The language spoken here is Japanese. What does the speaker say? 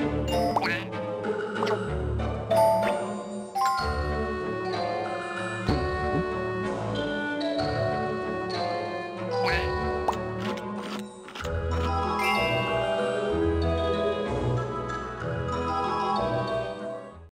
Okay.